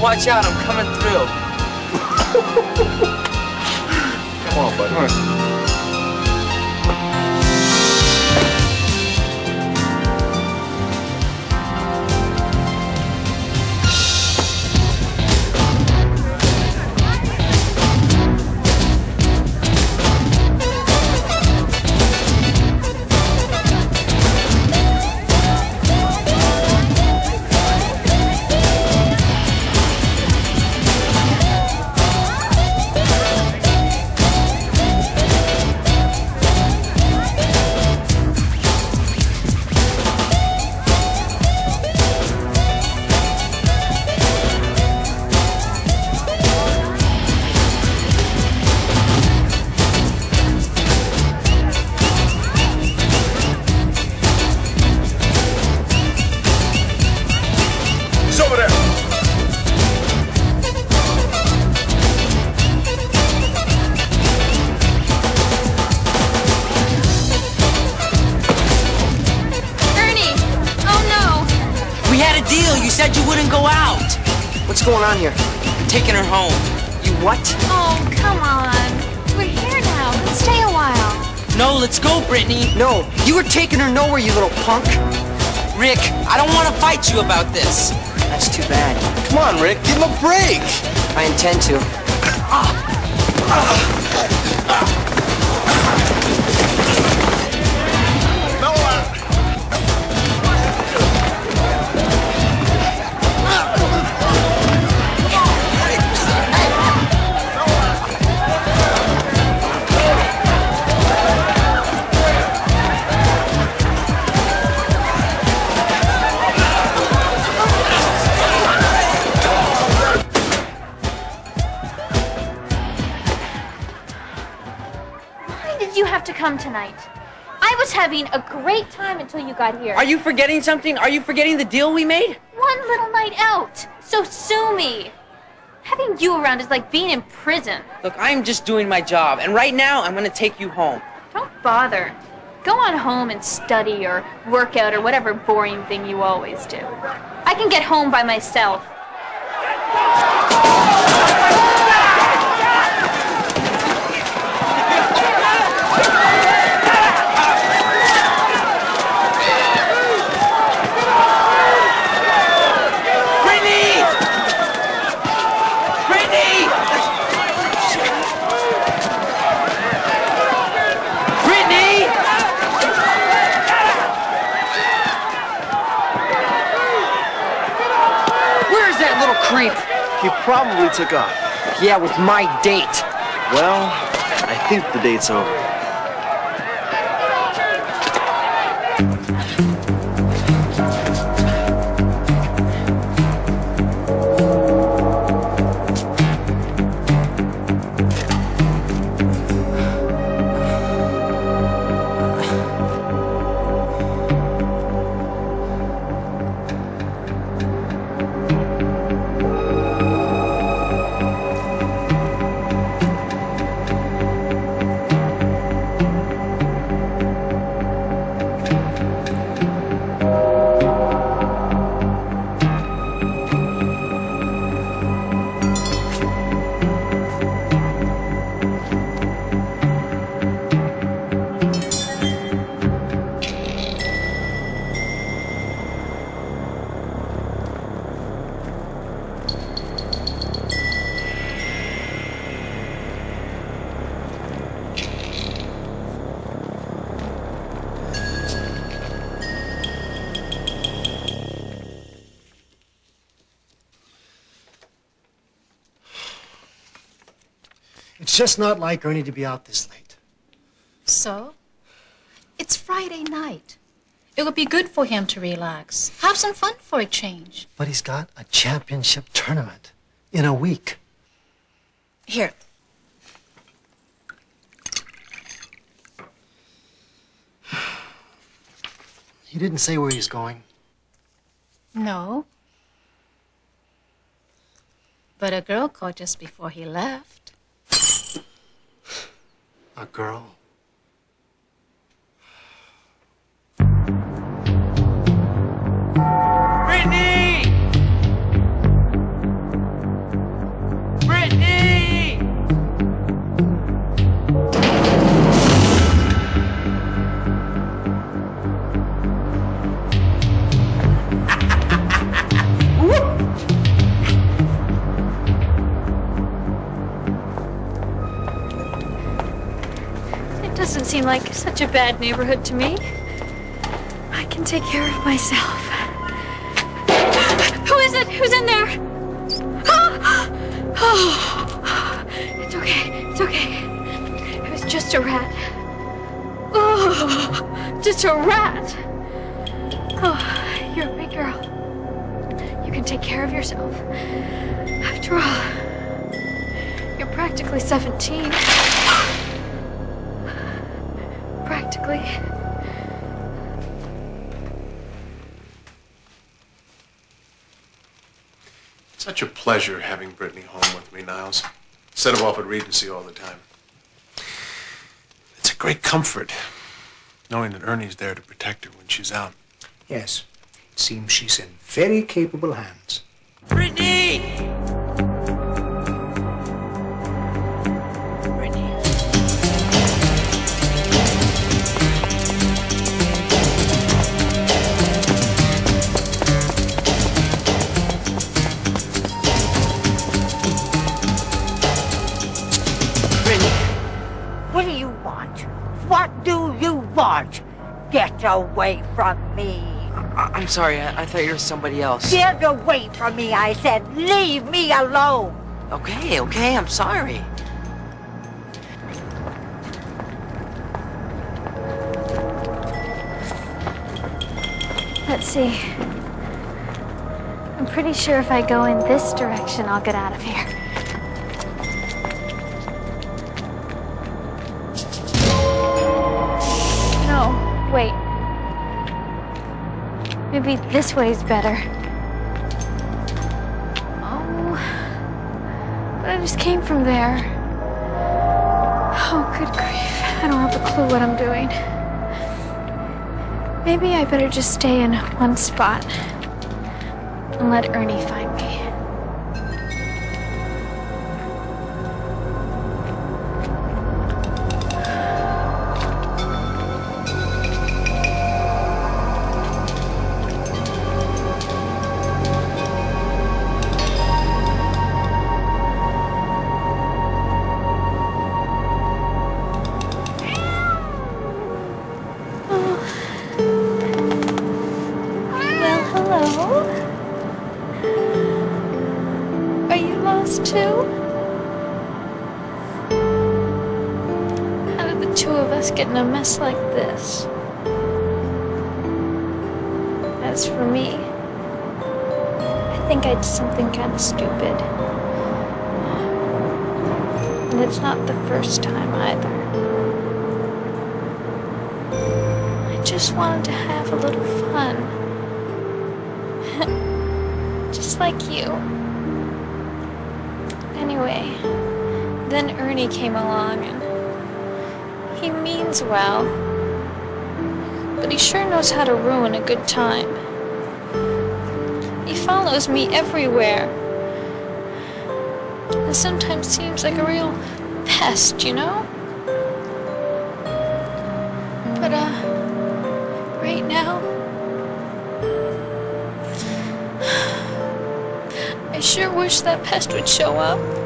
watch out. I'm coming through. Come on, buddy. Wouldn't go out. What's going on here? I'm taking her home. You what? Oh, come on. We're here now. Let's stay a while. No, let's go, Brittany. No, you were taking her nowhere, you little punk. Rick, I don't want to fight you about this. That's too bad. Come on, Rick. Give him a break. I intend to. Why did have to come tonight? I was having a great time until you got here. Are you forgetting something? Are you forgetting the deal we made? One little night out. So sue me. Having you around is like being in prison. Look, I'm just doing my job, and right now I'm going to take you home. Don't bother. Go on home and study or work out or whatever boring thing you always do. I can get home by myself. Brittany! Brittany! Brittany! Where's that little creep? He probably took off. Yeah, with my date. Well, I think the date's over. It's just not like Ernie to be out this late. So? It's Friday night. It would be good for him to relax. Have some fun for a change. But he's got a championship tournament in a week. Here. He didn't say where he's going. No. But a girl called just before he left. A girl. Like such a bad neighborhood to me. I can take care of myself. Who is it? Who's in there? Oh, it's okay. It's okay. It was just a rat. Oh, just a rat. Oh, you're a big girl. You can take care of yourself. After all, you're practically 17. Practically. Such a pleasure having Brittany home with me, Niles. Set him off at Regency all the time. It's a great comfort knowing that Ernie's there to protect her when she's out. Yes, it seems she's in very capable hands. Brittany! Brittany. Do you want? Get away from me. I- I'm sorry, I-, I thought you were somebody else. Get away from me, I said. Leave me alone. Okay, okay, I'm sorry. Let's see. I'm pretty sure if I go in this direction, I'll get out of here. Maybe this way's better. Oh. But I just came from there. Oh, good grief. I don't have a clue what I'm doing. Maybe I better just stay in one spot and let Ernie find me. Too? How did the two of us get in a mess like this? As for me, I think I did something kind of stupid. And it's not the first time either. I just wanted to have a little fun. Just like you. Anyway, then Ernie came along and he means well. But he sure knows how to ruin a good time. He follows me everywhere. And sometimes seems like a real pest, you know? But, uh, right now, I sure wish that pest would show up.